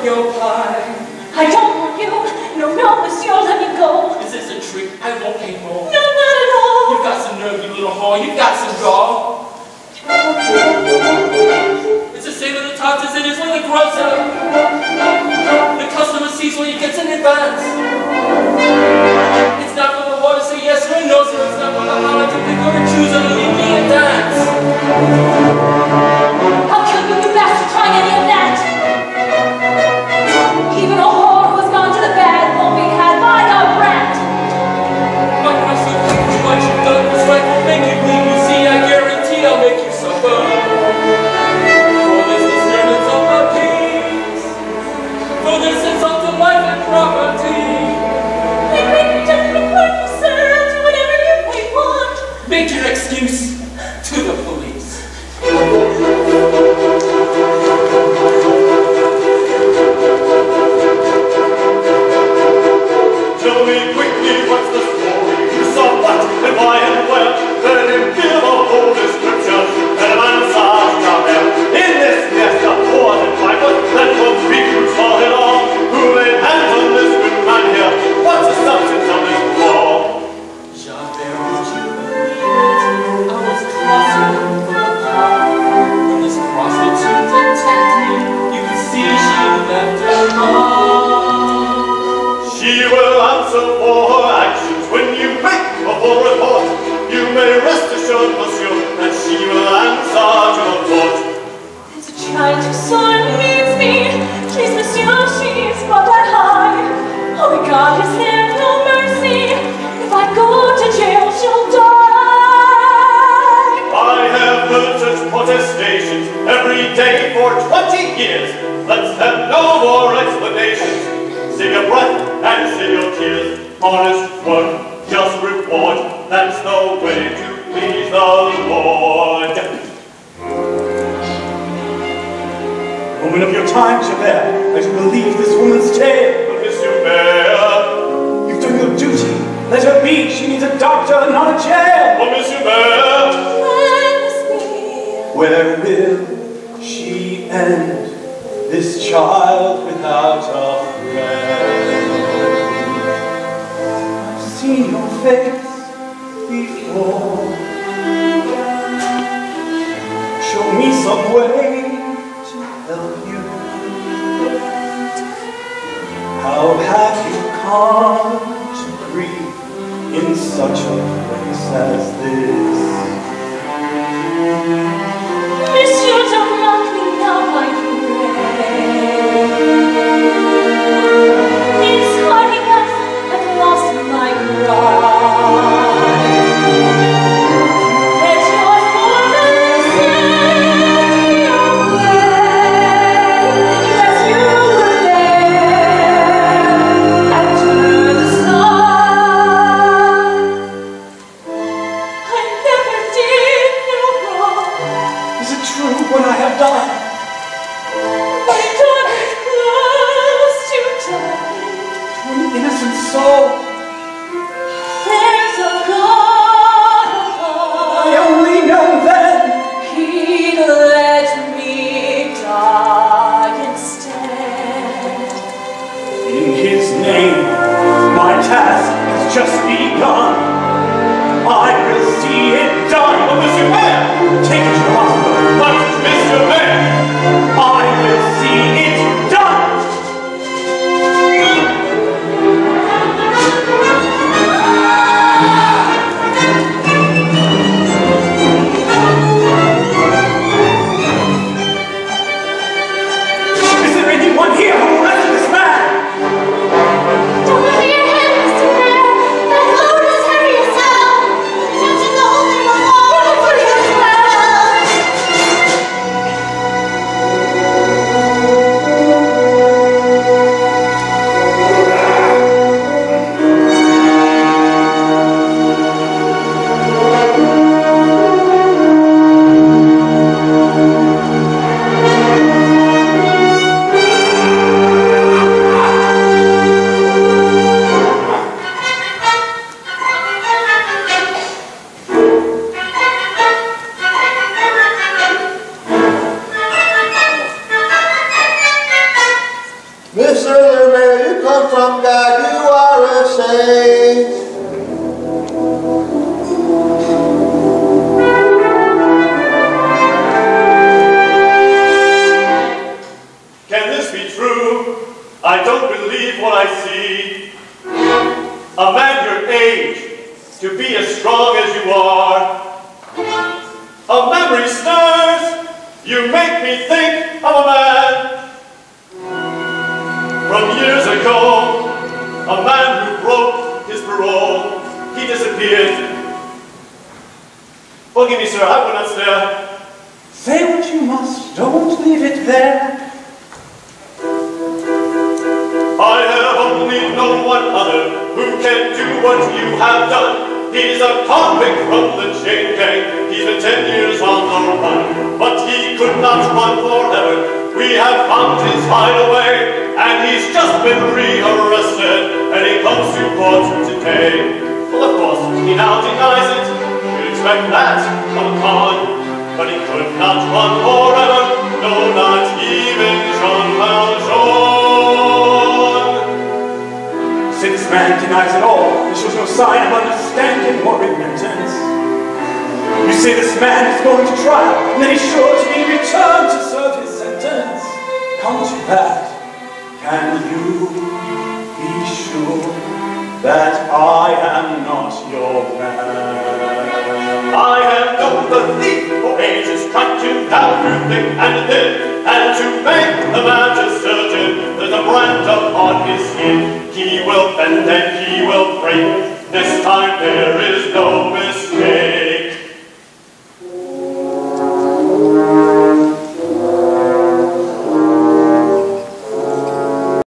one slice of your pie. I don't want you. No, no, monsieur, let me go. Is this a trick? I won't pay more. No, not at all. You've got some nerve, you little whore. You've got some gall. It's the same with the tots as it is when the grub's out. The customer sees what he gets in advance. It's not for the whore to say yes or no, Tell me quickly what's the story? Who saw what and why and where? Let him give a whole description. 20 years. Let's have no more explanations. Sing your breath and save your tears. Honest work, just reward. That's the way to please the Lord. Woman of your time, Javert, I do believe this woman's tale. But Monsieur Mayor, You've done your duty. Let her be. She needs a doctor, not a jail. oh Monsieur Mayor, Cleanse me. Where will she end? This child without a friend. I've seen your face before. Just begun. I will see it oh Monsieur Mayor, Take believe what I see. A man your age, to be as strong as you are. A memory stirs, you make me think of a man. From years ago, a man who broke his parole, he disappeared. Forgive me, sir, I will not stare. Say what you must, don't leave it there. Who can do what you have done. He's a convict from the chain gang. He's been ten years on the run, but he could not run forever. We have found his hideaway, and he's just been rearrested, and he comes to court today. Well, of course, he now denies it. You'd expect that from con, but he could not run forever. No, not even Jean Valjean. Man denies it all, there shows no sign of understanding or repentance. You say this man is going to trial, and then he's sure to be returned to serve his sentence. Come to that, can you be sure that I am not your man? I have known the thief for ages, tried to down through thick and thin, and to make the matter certain, there's a brand upon his skin. He will bend and he will break. This time there is no